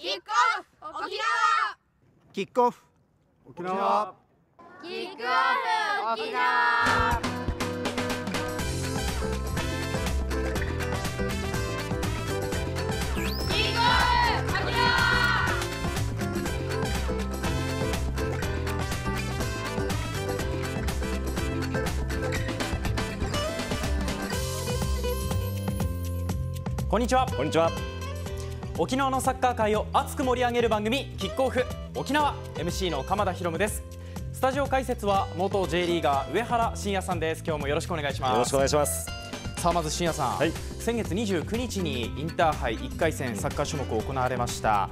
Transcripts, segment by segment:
キックオフ沖縄。キックオフ沖縄。キックオフ沖縄。こんにちは。こんにちは。沖縄のサッカー界を熱く盛り上げる番組キックオフ沖縄。MC の鎌田博夢です。スタジオ解説は元 J リーガー上原慎也さんです。今日もよろしくお願いします。よろしくお願いします。さあまず慎也さん、はい。先月29日にインターハイ1回戦サッカー種目行われました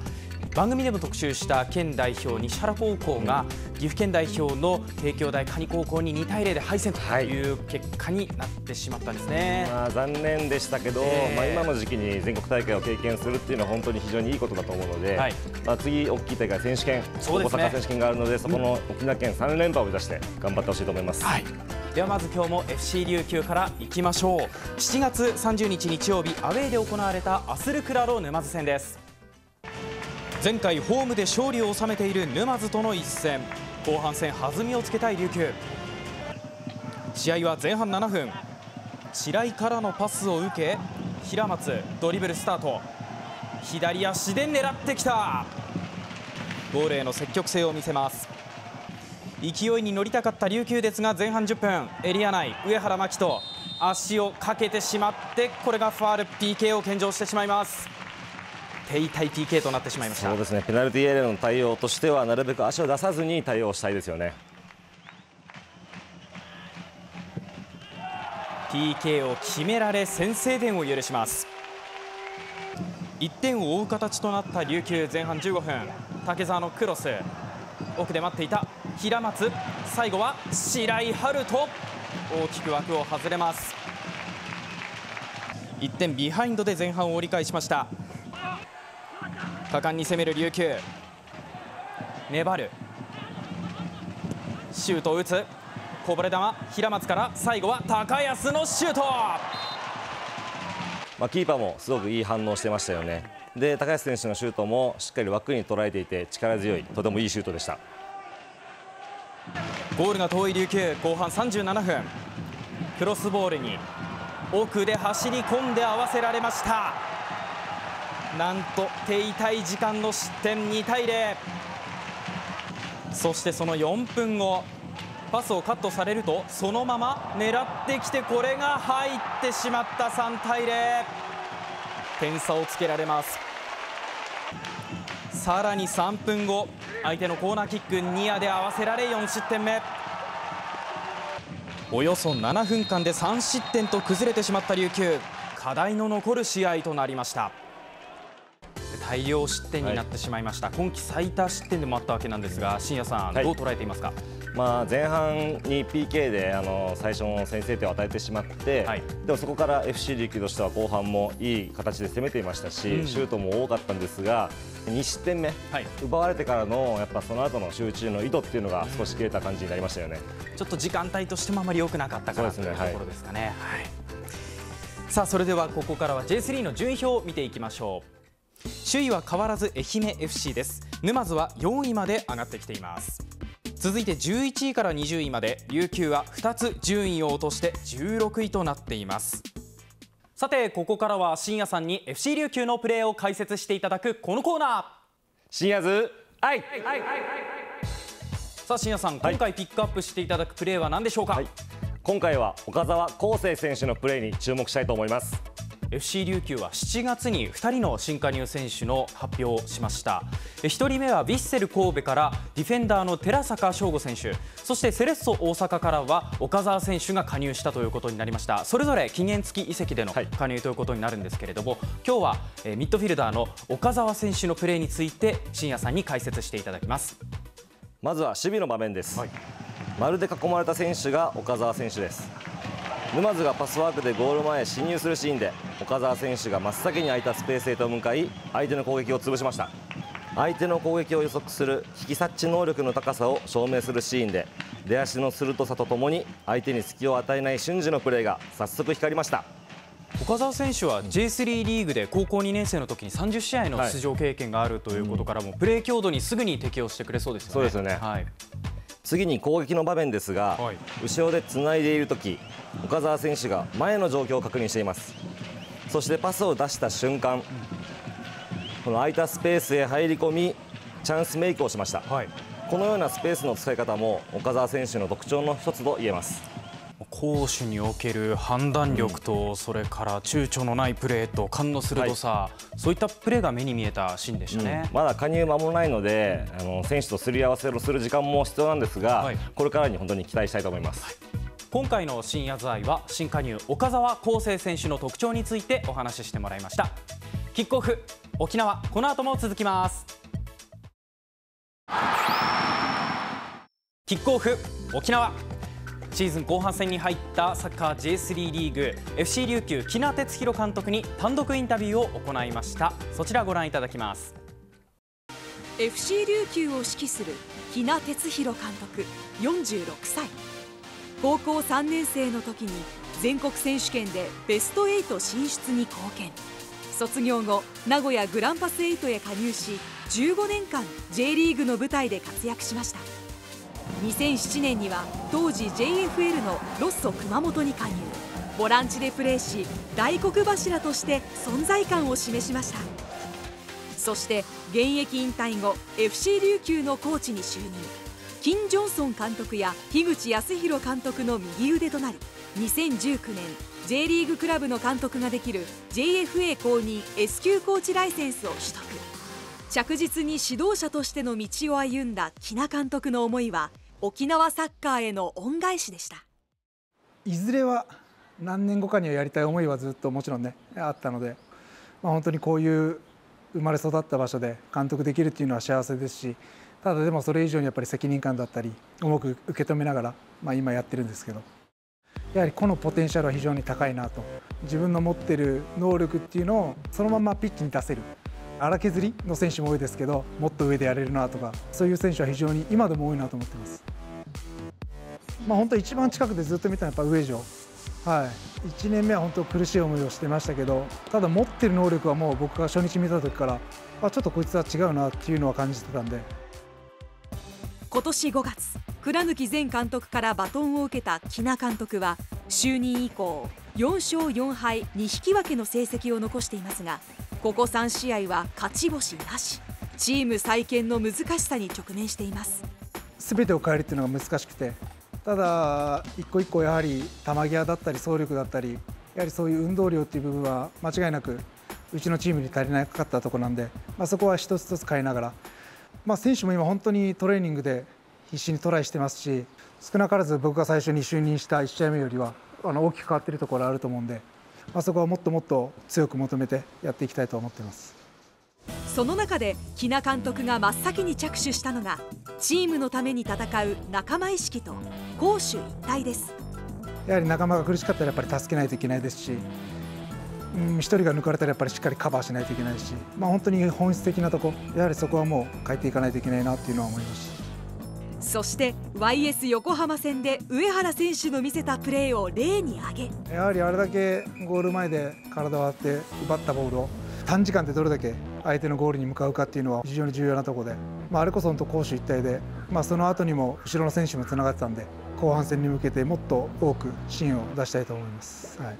番組でも特集した県代表西原高校が岐阜県代表の帝京大可児高校に2対0で敗戦という結果になってしまったんですね、まあ残念でしたけど、えーまあ今の時期に全国大会を経験するっていうのは本当に非常にいいことだと思うので、はい。まあ次大きい大会選手権、そうですね。大阪選手権があるので、そこの沖縄県3連覇を目指して頑張ってほしいと思います。はい、ではまず今日も FC 琉球からいきましょう。7月30日日曜日アウェーで行われたアスルクラロ沼津戦です前回ホームで勝利を収めている沼津との一戦。後半戦弾みをつけたい琉球。試合は前半7分。白井からのパスを受け平松ドリブルスタート。左足で狙ってきた。ゴールへの積極性を見せます。勢いに乗りたかった琉球ですが前半10分。エリア内上原真希と足をかけてしまってこれがファール PK を献上してしまいます。手痛い PK となってしまいました。そうですね、ペナルティーエリアの対応としては、なるべく足を出さずに対応したいですよね。PK を決められ先制点を許します。1点を追う形となった琉球前半15分。竹澤のクロス。奥で待っていた。平松。最後は白井春人。大きく枠を外れます。1点ビハインドで前半を折り返しました果敢に攻める琉球。粘る。シュートを打つ。こぼれ球。平松から。最後は高安のシュート。まあ、キーパーもすごくいい反応してましたよね。で、高橋選手のシュートもしっかり枠に捉えていて、力強い、とてもいいシュートでした。ゴールが遠い琉球。後半37分。クロスボールに。奥で走り込んで合わせられましたなんと手痛い時間の失点2対0そしてその4分後パスをカットされるとそのまま狙ってきてこれが入ってしまった3対0点差をつけられます。さらに3分後相手のコーナーキックニアで合わせられ4失点目。およそ7分間で3失点と崩れてしまった琉球。課題の残る試合となりました。大量失点になってしまいました、今季最多失点でもあったわけなんですが新谷さん、はい。どう捉えていますか？まあ、前半に PK であの最初の先制点を与えてしまって、はい。でもそこから FC 琉球としては後半もいい形で攻めていましたし、うん。シュートも多かったんですが2失点目、はい。奪われてからのやっぱその後の集中の意図っていうのが少し切れた感じになりましたよね。ちょっと時間帯としてもあまり良くなかったかなというとそうですね。ころですかね。はい。さあそれではここからは J3 の順位表を見ていきましょう。首位は変わらず愛媛 FC です。沼津は4位まで上がってきています。続いて11位から20位まで琉球は2つ順位を落として16位となっています。さてここからは深夜さんに FC 琉球のプレーを解説していただくこのコーナー。新谷ズはいさあ深夜さん、はい今回ピックアップしていただくプレーは何でしょうか？はい今回は岡澤康生選手のプレーに注目したいと思います。FC 琉球は7月に2人の新加入選手の発表をしました。1人目はヴィッセル神戸からディフェンダーの寺坂翔吾選手。そしてセレッソ大阪からは岡澤選手が加入したということになりました。それぞれ期限付き移籍でのはい。加入ということになるんですけれども、今日はえーミッドフィルダーの岡澤選手のプレーについて深夜さんに解説していただきます。まずは守備の場面です、はい。丸で囲まれた選手が岡澤選手です沼津がパスワークでゴール前へ侵入するシーンで岡澤選手が真っ先に空いたスペースへと向かい相手の攻撃を潰しました。相手の攻撃を予測する引き察知能力の高さを証明するシーンで出足の鋭さとともに相手に隙を与えない瞬時のプレーが早速光りました。岡澤選手は J3 リーグで高校2年生の時に30試合の出場経験があるということから、もプレー強度にすぐに適応してくれそうですよね。そうですよね。はい、次に攻撃の場面ですが、はい。後ろでつないでいる時岡澤選手が前の状況を確認しています。そしてパスを出した瞬間この空いたスペースへ入り込みチャンスメイクをしました。はい、このようなスペースの使い方も岡澤選手の特徴の一つと言えます攻守における判断力と、それから躊躇のないプレーと勘の鋭さ、そういったプレーが目に見えたシーンでしたね。まだ加入間もないのであの選手とすり合わせをする時間も必要なんですが、はい。これからに本当に期待したいと思います、今回の新ヤズアイは新加入岡澤康生選手の特徴についてお話ししてもらいました。キックオフ沖縄この後も続きます。キックオフ沖縄シーズン後半戦に入ったサッカー J3 リーグ FC 琉球木名哲弘監督に単独インタビューを行いました。そちらご覧いただきます。FC 琉球を指揮する木名哲弘監督46歳。高校3年生の時に全国選手権でベスト8進出に貢献。卒業後名古屋グランパス8へ加入し15年間 J リーグの舞台で活躍しました。2007年には当時 JFL のロッソ熊本に加入。ボランチでプレーし大黒柱として存在感を示しました。そして現役引退後 FC 琉球のコーチに就任。金・ジョンソン監督や樋口康弘監督の右腕となり2019年 J リーグクラブの監督ができる JFA 公認 S 級コーチライセンスを取得。着実に指導者としての道を歩んだ木名監督の思いは沖縄サッカーへの恩返しでした。いずれは何年後かにはやりたい思いはずっともちろんねあったので、まあ、本当にこういう生まれ育った場所で監督できるっていうのは幸せですしただでもそれ以上にやっぱり責任感だったり重く受け止めながら、まあ、今やってるんですけどやはり個のポテンシャルは非常に高いなと自分の持ってる能力っていうのをそのままピッチに出せる。荒削りの選手も多いですけどもっと上でやれるなとかそういう選手は非常に今でも多いなと思ってます。まあ、本当一番近くでずっと見たのはやっぱ上条、はい、1年目は本当苦しい思いをしてましたけどただ持ってる能力はもう僕が初日見た時からあちょっとこいつは違うなっていうのは感じてたんで。今年5月倉貫前監督からバトンを受けた木名監督は就任以降4勝4敗2引き分けの成績を残していますがここ3試合は勝ち星なし。チーム再建の難しさに直面しています。全てを変えるっていうのが難しくてただ一個一個やはり球際だったり走力だったりやはりそういう運動量っていう部分は間違いなくうちのチームに足りなかったところなんで、まあ、そこは一つ一つ変えながら、まあ、選手も今本当にトレーニングで必死にトライしてますし少なからず僕が最初に就任した1試合目よりはあの大きく変わっているところあると思うんで、あ、そこはもっともっと強く求めてやっていきたいと思っています。その中で木名監督が真っ先に着手したのがチームのために戦う仲間意識と攻守一体ですやはり仲間が苦しかったらやっぱり助けないといけないですし、うん、1人が抜かれたらやっぱりしっかりカバーしないといけないし、まあ、本当に本質的なとこやはりそこはもう変えていかないといけないなっていうのは思いますそして YS 横浜戦で上原選手の見せたプレーを例に挙げやはりあれだけゴール前で体を張って奪ったボールを短時間でどれだけ相手のゴールに向かうかっていうのは非常に重要なところで、まあ、あれこそ本当攻守一体で、まあ、その後にも後ろの選手もつながってたんで後半戦に向けてもっと多くシーンを出したいと思います。はい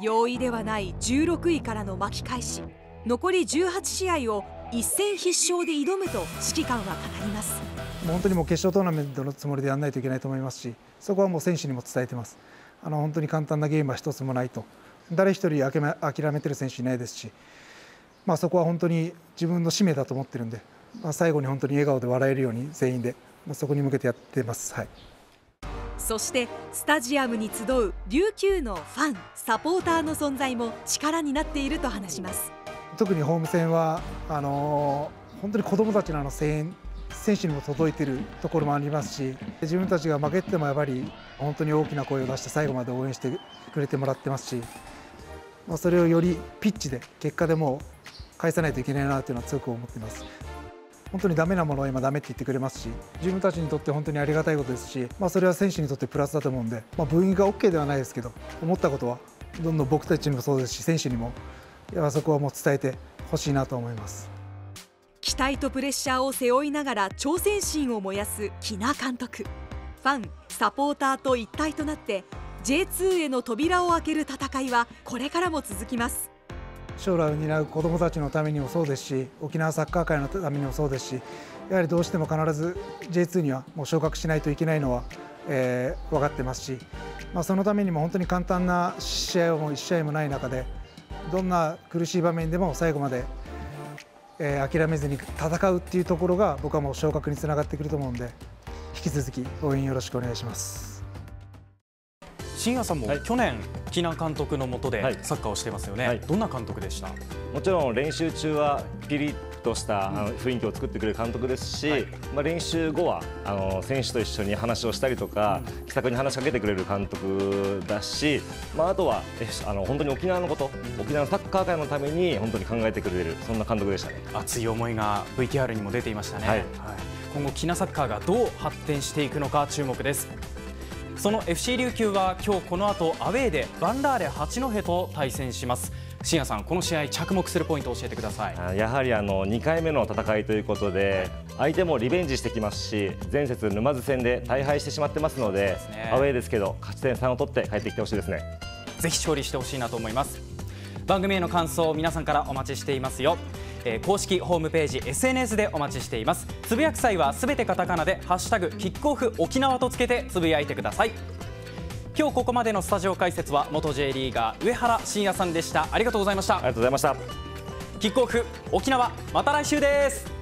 容易ではない16位からの巻き返し残り18試合を一戦必勝で挑むと指揮官は語ります。もう本当にもう決勝トーナメントのつもりでやらないといけないと思いますしそこはもう選手にも伝えてます。あの本当に簡単なゲームは一つもないと。誰一人諦め諦めてる選手いないですし、まあ、そこは本当に自分の使命だと思ってるんで、まあ、最後に本当に笑顔で笑えるように全員で、まあ、そこに向けてやってます。はい。そしてスタジアムに集う琉球のファンサポーターの存在も力になっていると話します特にホーム戦はあの本当に子どもたちのあの声援選手にも届いているところもありますし自分たちが負けてもやっぱり本当に大きな声を出して最後まで応援してくれてもらってますし、まあ、それをよりピッチで結果でも返さないといけないなというのは強く思っています。本当にダメなものは今ダメって言ってくれますし自分たちにとって本当にありがたいことですし、まあ、それは選手にとってプラスだと思うんで、まあ、部員が OK ではないですけど思ったことはどんどん僕たちにもそうですし選手にもそこはもう伝えてほしいなと思います。期待とプレッシャーを背負いながら挑戦心を燃やす木名監督。ファンサポーターと一体となって J2 への扉を開ける戦いはこれからも続きます。将来を担う子どもたちのためにもそうですし沖縄サッカー界のためにもそうですしやはりどうしても必ず J2 にはもう昇格しないといけないのは、えー、分かってますし、まあ、そのためにも本当に簡単な試合も1試合もない中でどんな苦しい場面でも最後まで、えー、諦めずに戦うっていうところが僕はもう昇格につながってくると思うんで引き続き応援よろしくお願いします。新谷さんも去年、木南監督の下でサッカーをしてますよね、はい、どんな監督でした？もちろん練習中はピリッとした雰囲気を作ってくれる監督ですし、はい、まあ、練習後はあの選手と一緒に話をしたりとか、うん、気さくに話しかけてくれる監督だし、まあ、あとはあの本当に沖縄のこと、うん、沖縄のサッカー界のために本当に考えてくれるそんな監督でしたね。熱い思いが VTR にも出ていましたね、はい、今後、キナサッカーがどう発展していくのか注目です。その FC 琉球は今日この後アウェーでバンラーレ八戸と対戦します深夜さんこの試合着目するポイントを教えてください。やはりあの2回目の戦いということで相手もリベンジしてきますし前節沼津戦で大敗してしまってますので、ね、アウェーですけど勝ち点3を取って帰ってきてほしいですね。ぜひ勝利してほしいなと思います。番組への感想皆さんからお待ちしていますよ。え公式ホームページ SNS でお待ちしています。つぶやく際はすべてカタカナでハッシュタグキックオフ沖縄とつけてつぶやいてください今日ここまでのスタジオ解説は元 J リーガー上原慎也さんでした。ありがとうございました。ありがとうございました。キックオフ沖縄。また来週です